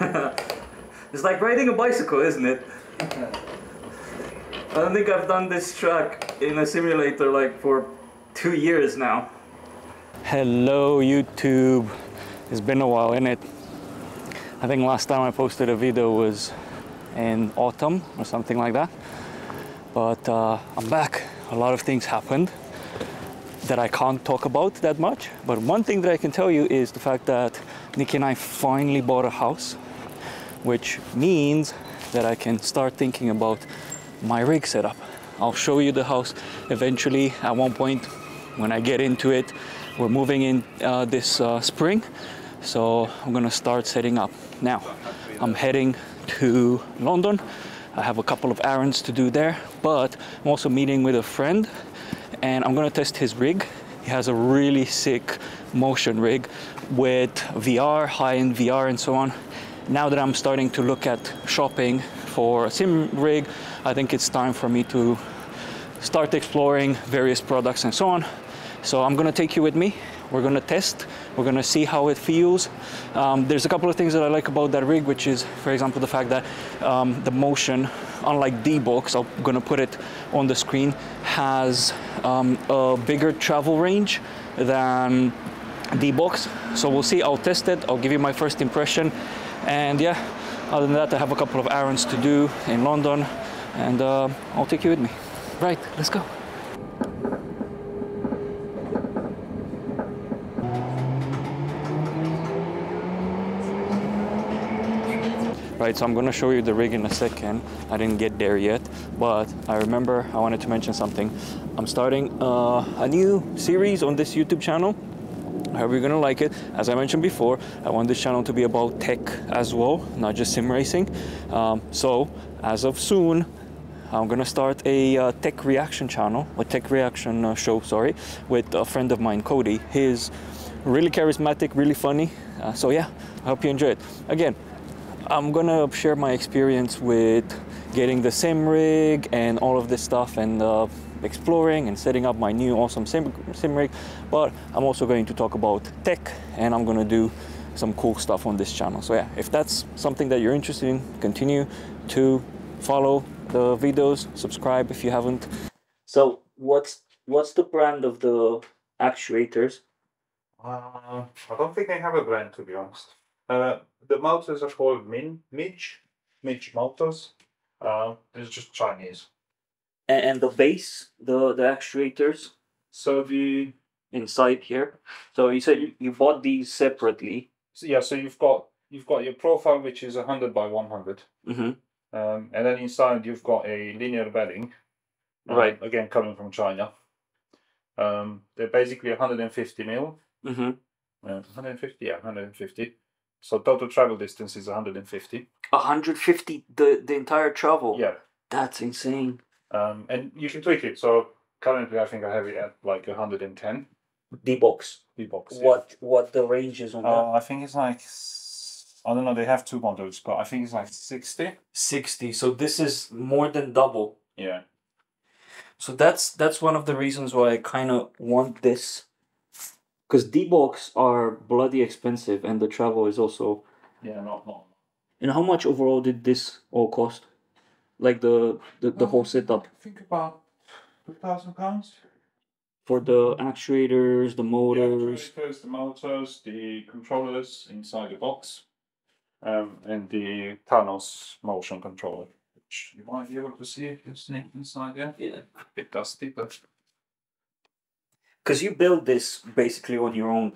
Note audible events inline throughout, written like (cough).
(laughs) it's like riding a bicycle, isn't it? I don't think I've done this track in a simulator like for two years now. Hello YouTube. It's been a while, isn't it? I think last time I posted a video was in autumn or something like that. But uh, I'm back. A lot of things happened that I can't talk about that much. But one thing that I can tell you is the fact that Nikki and I finally bought a house, which means that I can start thinking about my rig setup. I'll show you the house eventually at one point when I get into it. We're moving in uh, this uh, spring, so I'm gonna start setting up. Now, I'm heading to London. I have a couple of errands to do there, but I'm also meeting with a friend and I'm gonna test his rig. He has a really sick motion rig with VR, high-end VR and so on. Now that I'm starting to look at shopping for a sim rig, I think it's time for me to start exploring various products and so on. So I'm gonna take you with me. We're gonna test, we're gonna see how it feels. Um, there's a couple of things that I like about that rig, which is, for example, the fact that um, the motion, unlike D-Box, I'm gonna put it on the screen, has um, a bigger travel range than D-Box. So we'll see, I'll test it, I'll give you my first impression. And yeah, other than that, I have a couple of errands to do in London and uh, I'll take you with me. Right, let's go. Right, so I'm gonna show you the rig in a second. I didn't get there yet, but I remember I wanted to mention something. I'm starting uh, a new series on this YouTube channel. Hope you're gonna like it. As I mentioned before, I want this channel to be about tech as well, not just sim racing. Um, so, as of soon, I'm gonna start a uh, tech reaction channel, a tech reaction uh, show, sorry, with a friend of mine, Cody. He's really charismatic, really funny. Uh, so yeah, I hope you enjoy it. Again, I'm gonna share my experience with getting the sim rig and all of this stuff and uh, exploring and setting up my new awesome sim, sim rig. But I'm also going to talk about tech and I'm gonna do some cool stuff on this channel. So yeah, if that's something that you're interested in, continue to follow the videos, subscribe if you haven't. So what's what's the brand of the actuators? Uh, I don't think they have a brand to be honest. Uh, the motors are called Min Midge, Midge motors. Uh, it's just Chinese. And, and the base, the the actuators So the inside here. So you said you, you bought these separately. so yeah, so you've got you've got your profile which is hundred by one hundred, Mm-hmm. um, and then inside you've got a linear bedding. uh, Right. Again, coming from China. Um, they're basically 150 mil. Mm-hmm. Uh, 150, yeah, 150. So total travel distance is 150. 150 the the entire travel. Yeah. That's insane. Um, and you can tweak it. So currently, I think I have it at like 110 D-Box. D box. What what the range is on that? Uh, I think it's like I don't know. They have two models, but I think it's like 60. 60. So this is more than double. Yeah. So that's that's one of the reasons why I kind of want this. Because D-Box are bloody expensive, and the travel is also. Yeah. Not not. And how much overall did this all cost? Like the the, the whole setup I think about two thousand pounds. for the actuators, the motors. The, the motors, the controllers inside the box, um, and the Thanos motion controller, which you might be able to see if you sneak inside there. Yeah. A bit dusty, but Because you build this basically on your own.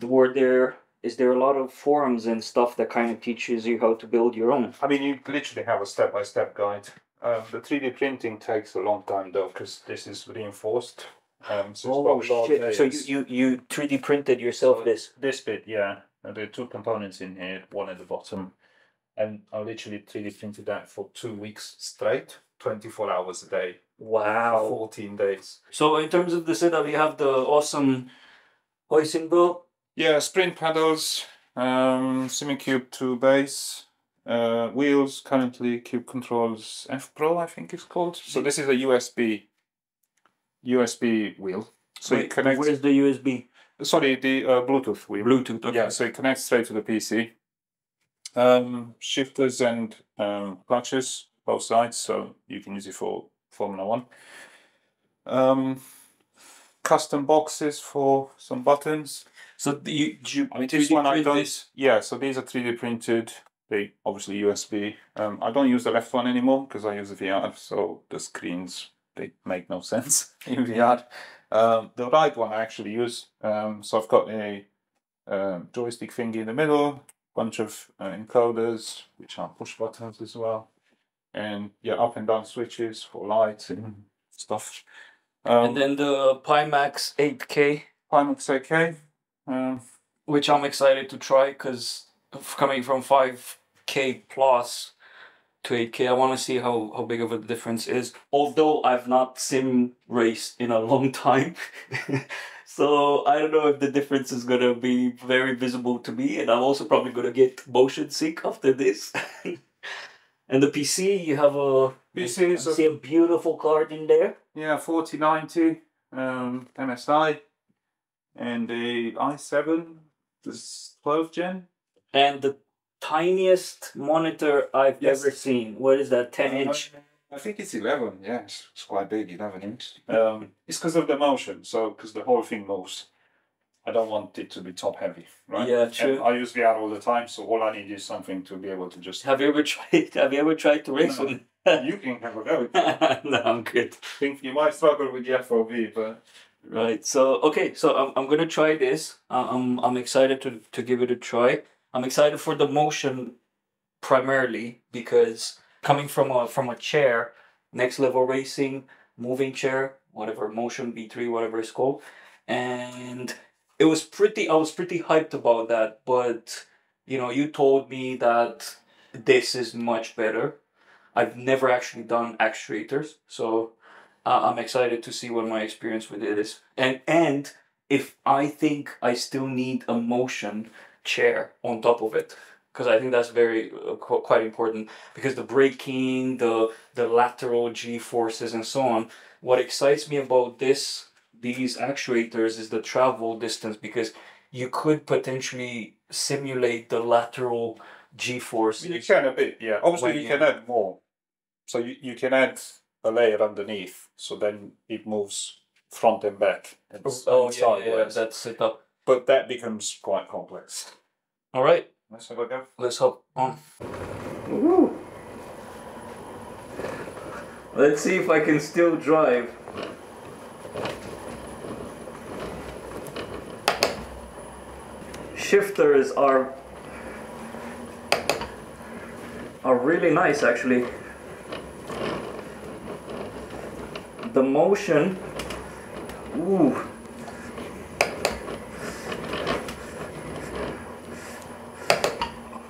Were there is there a lot of forums and stuff that kind of teaches you how to build your own? I mean, you literally have a step-by-step guide. Um, the 3D printing takes a long time though, because this is reinforced. Um, so Oh it's got a lot of shit! So you, you you three D printed yourself this? This bit, yeah. And there are two components in here, one at the bottom. And I literally 3D printed that for two weeks straight, 24 hours a day, Wow! 14 days. So in terms of the setup, you have the awesome Heusinkveld. Yeah, sprint pedals, um, Simucube 2 base, uh, wheels, currently Cube Controls F Pro, I think it's called. So this is a USB USB wheel. So it Wait, connects. Where's the USB? Sorry, the uh, Bluetooth wheel. Bluetooth. Okay. Yeah, so it connects straight to the PC. Um, shifters and um, clutches, both sides, so you can use it for Formula One. Um, custom boxes for some buttons. So you, you I mean, this one I don't. This? Yeah, so these are 3D printed. They obviously USB. Um, I don't use the left one anymore because I use the VR, so the screens they make no sense (laughs) in VR. Um, the right one I actually use. Um, so I've got a uh, joystick thingy in the middle, bunch of uh, encoders which are push buttons as well, and yeah, up and down switches for lights and stuff. Um, and then the Pimax 8K. Pimax 8K. Um, which I'm excited to try because coming from 5K plus to 8K, I want to see how, how big of a difference is. Although I've not sim raced in a (laughs) long time. (laughs) so I don't know if the difference is going to be very visible to me. And I'm also probably going to get motion sick after this. (laughs) and the PC, you have a... PC is a, see a beautiful card in there. Yeah, 4090 um, MSI and a i7, this 12 gen. And the tiniest monitor I've yes. ever seen. What is that, 10 uh, inch? I think it's 11, yeah, it's, it's quite big, 11 inch. Um, it's because of the motion, so because the whole thing moves. I don't want it to be top heavy, right? Yeah, true. And I use VR all the time, so all I need is something to be able to just. Have you ever tried? Have you ever tried to race no. you can have a go. (laughs) no, I'm good. I think you might struggle with the FOV, but. Right. So okay. So I'm, I'm gonna try this. Uh, I'm I'm excited to to give it a try. I'm excited for the motion, primarily because coming from a from a chair, next level racing, moving chair, whatever motion V3, whatever it's called, and it was pretty. I was pretty hyped about that. But you know, you told me that this is much better. I've never actually done actuators, so uh, I'm excited to see what my experience with it is. And and if I think I still need a motion chair on top of it, because I think that's very uh, qu- quite important. Because the braking, the the lateral G forces, and so on. What excites me about this these actuators is the travel distance because you could potentially simulate the lateral G force. You can a bit, yeah. Obviously, you can add more. So you, you can add a layer underneath, so then it moves front and back. And, oh, oh and yeah, yeah, that's it up. But that becomes quite complex. All right. Let's have a go. Let's hop on. Hmm. Woo. Let's see if I can still drive. Shifters are are really nice actually. The motion ooh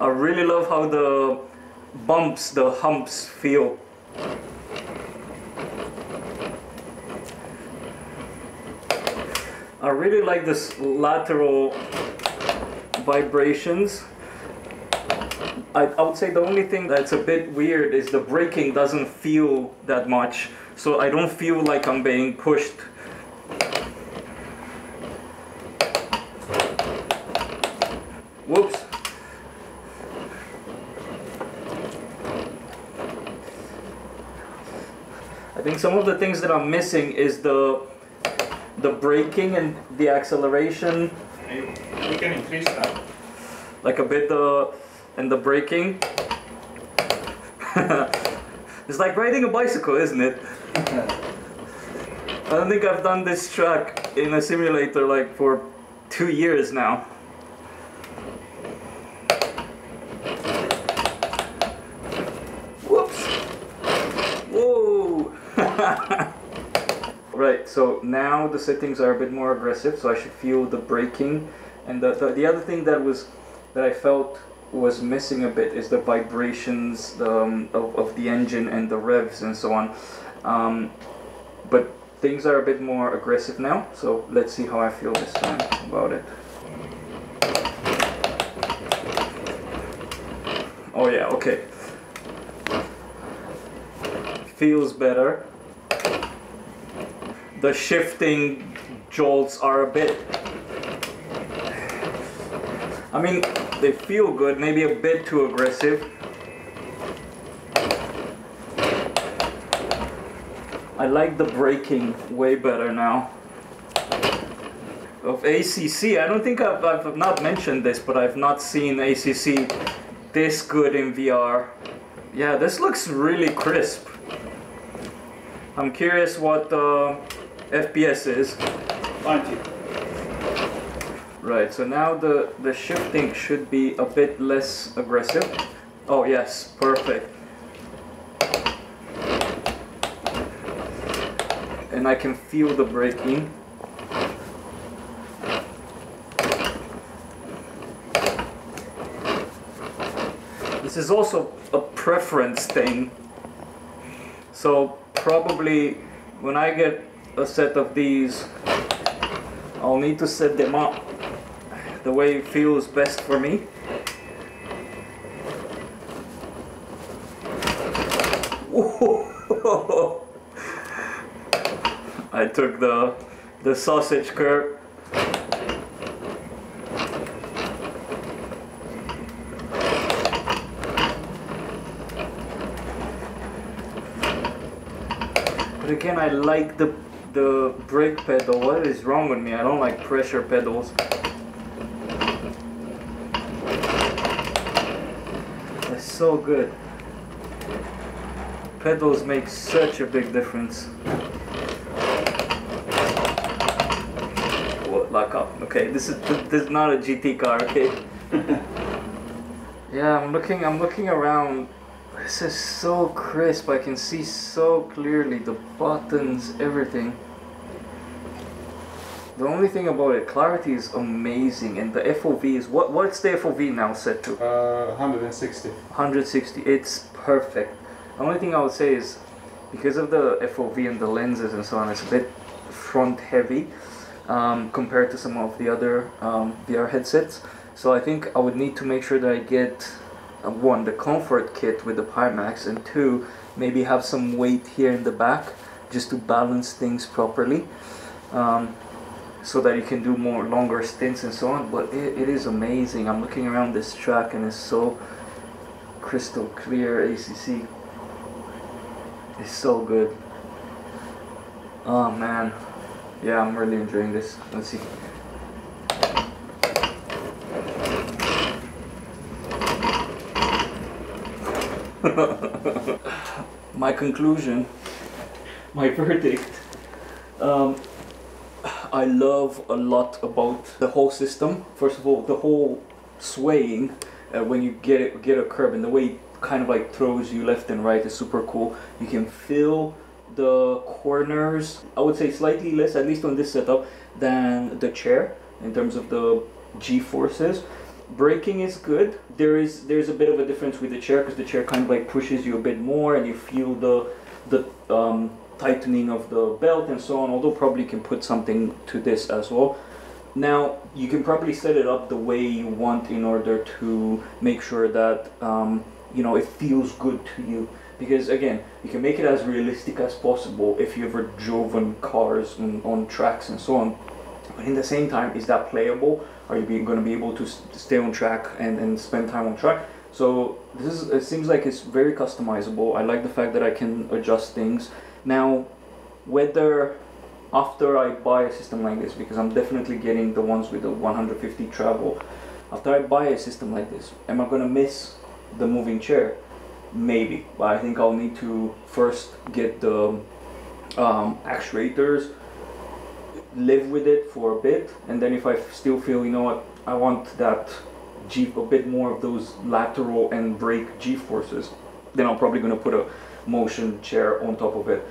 I really love how the bumps, the humps feel. I really like this lateral vibrations. I, I would say the only thing that's a bit weird is the braking doesn't feel that much so I don't feel like I'm being pushed. Whoops. I think some of the things that I'm missing is the the braking and the acceleration. We can increase that. Like a bit the and the braking. (laughs) it's like riding a bicycle, isn't it? I don't think I've done this track in a simulator like for two years now. Whoops! Whoa! (laughs) right, so now the settings are a bit more aggressive, so I should feel the braking. And the, the, the other thing that was that I felt was missing a bit is the vibrations um, of, of the engine and the revs and so on. Um, but things are a bit more aggressive now, so let's see how I feel this time about it. Oh yeah, okay. Feels better. The shifting jolts are a bit... I mean, they feel good, maybe a bit too aggressive. Like the braking way better now. Of ACC, I don't think I've, I've not mentioned this, but I've not seen ACC this good in VR. Yeah, this looks really crisp. I'm curious what uh, the FPS is. 90. Right, so now the, the shifting should be a bit less aggressive. Oh yes, perfect. And I can feel the braking. This is also a preference thing. So probably when I get a set of these, I'll need to set them up the way it feels best for me. I took the the sausage curve. But again, I like the the brake pedal. What is wrong with me? I don't like pressure pedals. It's so good. Pedals make such a big difference. lock up. Okay, this is this is not a GT car. Okay. (laughs) yeah, I'm looking. I'm looking around. This is so crisp. I can see so clearly the buttons, everything. The only thing about it, clarity is amazing, and the FOV is what? What's the FOV now set to? Uh, 160. 160. It's perfect. The only thing I would say is, because of the FOV and the lenses and so on, it's a bit front heavy um, compared to some of the other um, VR headsets. So I think I would need to make sure that I get uh, one the comfort kit with the Pimax and two maybe have some weight here in the back just to balance things properly um, so that you can do more longer stints and so on. But it, it is amazing. I'm looking around this track and it's so crystal clear ACC it's so good. Oh man yeah, I'm really enjoying this. Let's see. (laughs) my conclusion, my (laughs) verdict. Um, I love a lot about the whole system. First of all, the whole swaying uh, when you get it, get a curve and the way it kind of like throws you left and right is super cool. You can feel the corners, I would say slightly less, at least on this setup, than the chair in terms of the G-forces. Braking is good. There is there's a bit of a difference with the chair because the chair kind of like pushes you a bit more and you feel the the um, tightening of the belt and so on. Although probably you can put something to this as well. Now you can probably set it up the way you want in order to make sure that um, you know it feels good to you because again you can make it as realistic as possible if you ever driven cars on, on tracks and so on. But in the same time is that playable? Are you going to be able to stay on track and, and spend time on track? So this is it seems like it's very customizable. I like the fact that i can adjust things. Now whether after i buy a system like this because i'm definitely getting the ones with the 150 travel after i buy a system like this am i going to miss the moving chair maybe but i think i'll need to first get the um, actuators live with it for a bit and then if i still feel you know what i want that g a bit more of those lateral and brake g forces then i'm probably going to put a motion chair on top of it.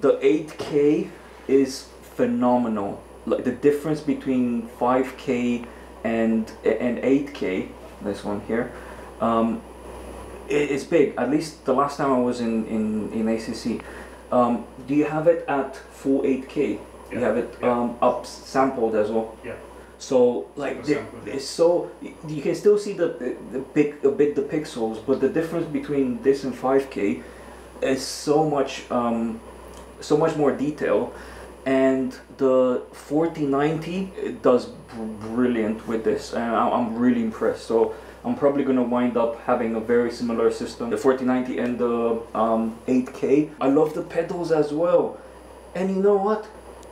The 8k is phenomenal. Like the difference between 5k and and 8k this one here um, it's big. At least the last time I was in in in ACC. Um, do you have it at full 8K? Yeah. You have it yeah. um, up sampled as well. Yeah. So like the, it's so you can still see the the, the big a bit the pixels, but the difference between this and 5K is so much um, so much more detail, and the 4090 it does brilliant with this and I'm really impressed so I'm probably gonna wind up having a very similar system. The 4090 and the um, 8k I love the pedals as well. And you know what?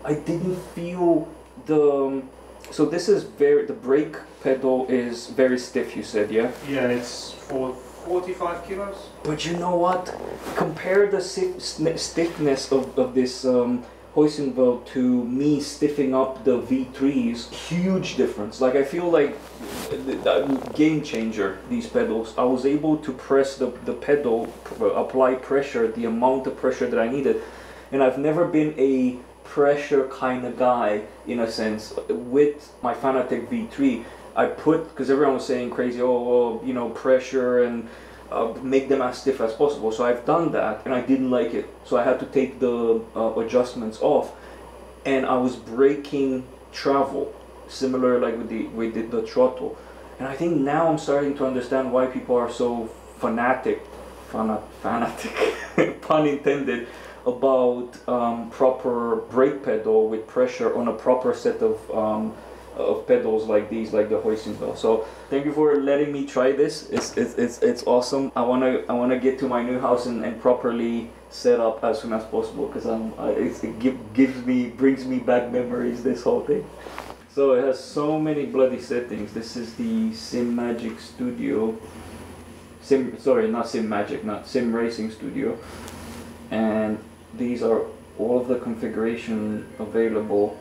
I didn't feel the um, so this is very the brake pedal is very stiff you said yeah? Yeah it's for 45 kilos. But you know what? Compare the stiffness of, of this um, Heusinkveld to me stiffing up the V3s, huge difference. Like I feel like uh, uh, game changer, these pedals. I was able to press the, the pedal, uh, apply pressure, the amount of pressure that I needed. And I've never been a pressure kind of guy in a sense. With my Fanatec V3, I put, because everyone was saying crazy, oh, well, you know, pressure and uh, make them as stiff as possible. So I've done that and I didn't like it. So I had to take the uh, adjustments off and I was breaking travel, similar like with the, with the, the throttle. And I think now I'm starting to understand why people are so fanatic, fanat, fanatic, (laughs) pun intended, about um, proper brake pedal with pressure on a proper set of um, of pedals like these, like the hoisting Heusinkveld. So thank you for letting me try this. It's it's it's, it's awesome. I wanna I wanna get to my new house and, and properly set up as soon as possible because I'm I, it give, gives me brings me back memories. This whole thing. So it has so many bloody settings. This is the Sim Magic Studio. Sim sorry, not Sim Magic, not Sim Racing Studio, and these are all of the configuration available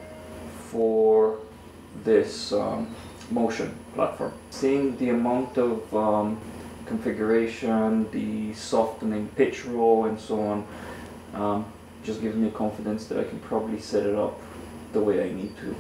this um, motion platform. Seeing the amount of um, configuration, the softening pitch roll and so on, um, just gives me confidence that I can probably set it up the way I need to.